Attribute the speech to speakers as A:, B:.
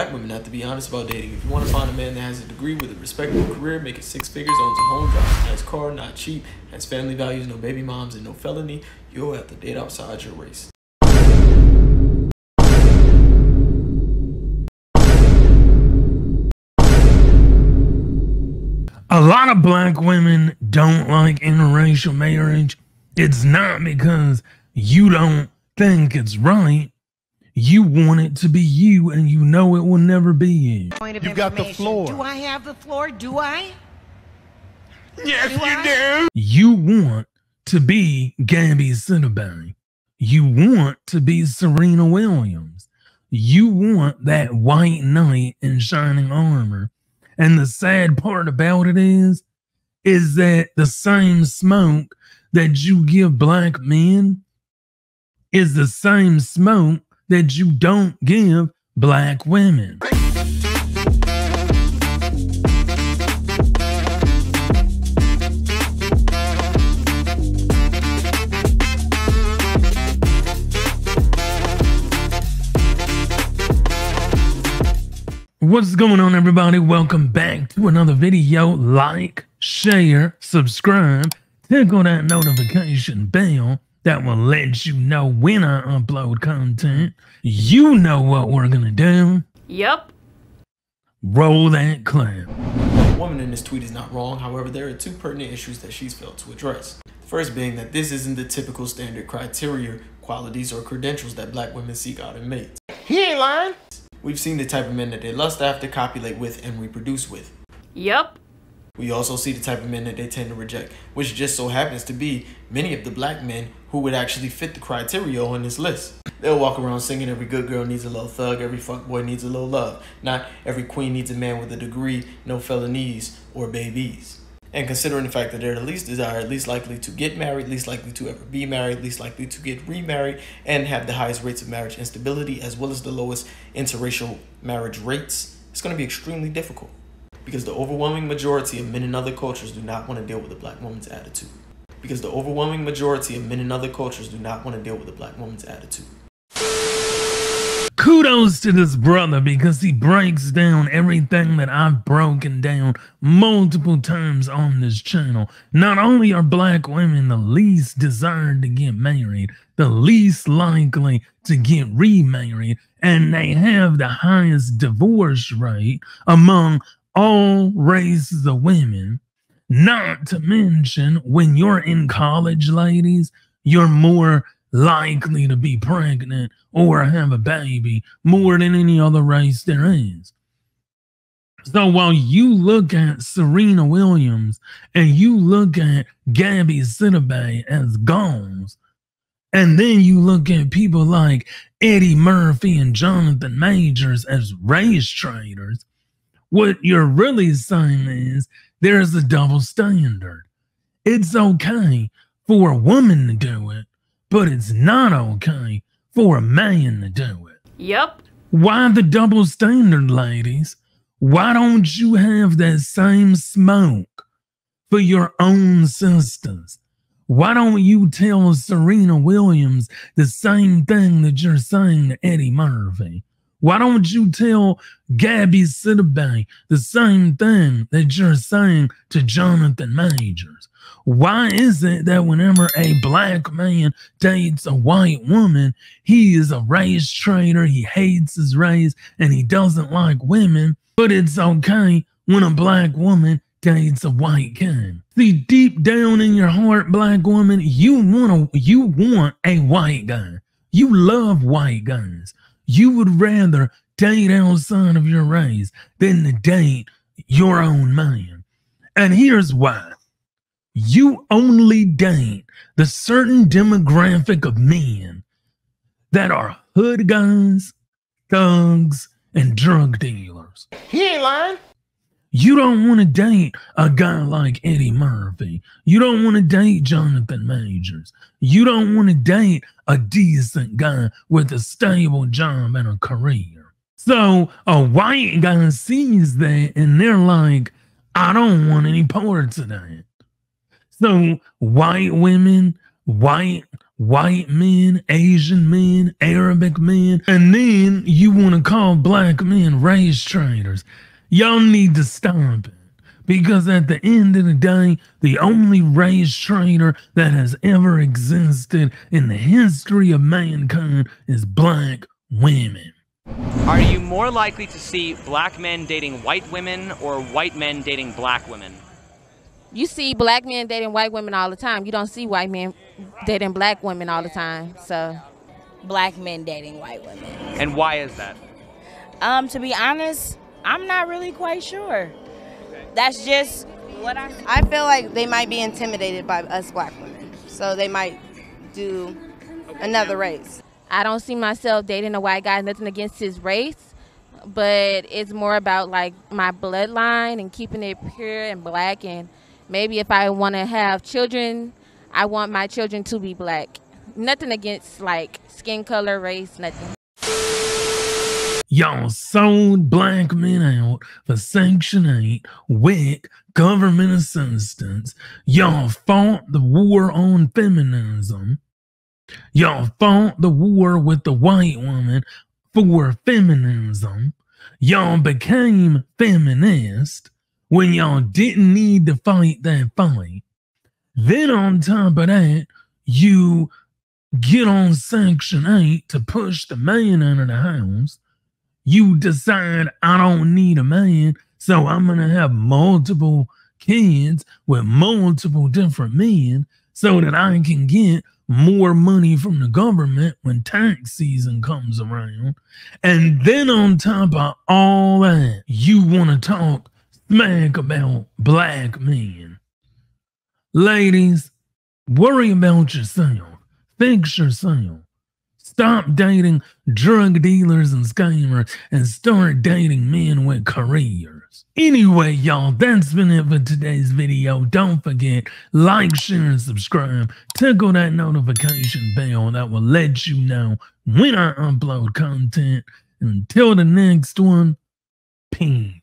A: black women have to be honest about dating. If you want to find a man that has a degree with a respectable career, making six figures, owns a home, drives a nice car, not cheap, has family values, no baby moms, and no felony, you'll have to date outside your race.
B: A lot of black women don't like interracial marriage. It's not because you don't think it's right. You want it to be you, and you know it will never be you.
C: You got the floor.
D: Do I have the floor? Do I?
C: Yes,
D: Do I?
C: you do.
B: You want to be Gabby Sidibe. You want to be Serena Williams. You want that white knight in shining armor. And the sad part about it is, is that the same smoke that you give black men is the same smoke that you don't give black women. What's going on, everybody? Welcome back to another video. Like, share, subscribe, tickle that notification bell that will let you know when I upload content. You know what we're gonna do.
E: Yep.
B: Roll that clip.
A: The woman in this tweet is not wrong, however, there are two pertinent issues that she's failed to address. The first being that this isn't the typical standard criteria, qualities, or credentials that black women seek out in mates.
C: He ain't lying.
A: We've seen the type of men that they lust after, copulate with, and reproduce with.
E: Yep.
A: We also see the type of men that they tend to reject, which just so happens to be many of the black men who would actually fit the criteria on this list. They'll walk around singing every good girl needs a little thug, every fuck boy needs a little love. Not every queen needs a man with a degree, no felonies, or babies. And considering the fact that they're the least desired, least likely to get married, least likely to ever be married, least likely to get remarried, and have the highest rates of marriage instability, as well as the lowest interracial marriage rates, it's going to be extremely difficult because the overwhelming majority of men in other cultures do not want to deal with a black woman's attitude. Because the overwhelming majority of men in other cultures do not want to deal with a black woman's attitude.
B: Kudos to this brother because he breaks down everything that I've broken down multiple times on this channel. Not only are black women the least desired to get married, the least likely to get remarried, and they have the highest divorce rate among all races of women. Not to mention, when you're in college, ladies, you're more likely to be pregnant or have a baby more than any other race there is. So while you look at Serena Williams and you look at Gabby Sidibe as goals, and then you look at people like Eddie Murphy and Jonathan Majors as race traitors, what you're really saying is there's a double standard. It's okay for a woman to do it, but it's not okay for a man to do it.
E: Yep.
B: Why the double standard, ladies? Why don't you have that same smoke for your own sisters? Why don't you tell Serena Williams the same thing that you're saying to Eddie Murphy? Why don't you tell Gabby Sidibe the same thing that you're saying to Jonathan Majors? Why is it that whenever a black man dates a white woman, he is a race traitor, he hates his race, and he doesn't like women, but it's okay when a black woman dates a white guy? See, deep down in your heart, black woman, you want a you want a white guy. You love white guys. You would rather date outside of your race than to date your own man. And here's why you only date the certain demographic of men that are hood guys, thugs, and drug dealers.
C: He ain't lying.
B: You don't want to date a guy like Eddie Murphy. You don't want to date Jonathan Majors. You don't want to date a decent guy with a stable job and a career. So a white guy sees that and they're like, I don't want any parts of that. So white women, white white men, Asian men, Arabic men, and then you want to call black men race traitors. Y'all need to stop it. Because at the end of the day, the only race traitor that has ever existed in the history of mankind is black women.
E: Are you more likely to see black men dating white women or white men dating black women?
F: You see black men dating white women all the time. You don't see white men dating black women all the time. So,
G: black men dating white women.
E: And why is that?
G: Um, to be honest, I'm not really quite sure. That's just what I.
H: I feel like they might be intimidated by us black women, so they might do another race.
F: I don't see myself dating a white guy. Nothing against his race, but it's more about like my bloodline and keeping it pure and black and maybe if I want to have children, I want my children to be black. Nothing against like skin color, race, nothing.
B: Y'all sold black men out for Section 8, WIC, government assistance. Y'all fought the war on feminism. Y'all fought the war with the white woman for feminism. Y'all became feminist when y'all didn't need to fight that fight. Then on top of that, you get on Section 8 to push the man out of the house. You decide I don't need a man, so I'm to have multiple kids with multiple different men so that I can get more money from the government when tax season comes around. And then on top of all that, you want to talk smack about black men. Ladies, worry about yourself. Fix yourself. Stop dating drug dealers and scammers and start dating men with careers. Anyway, y'all, that's been it for today's video. Don't forget, like, share, and subscribe. Tickle that notification bell that will let you know when I upload content. Until the next one, peace.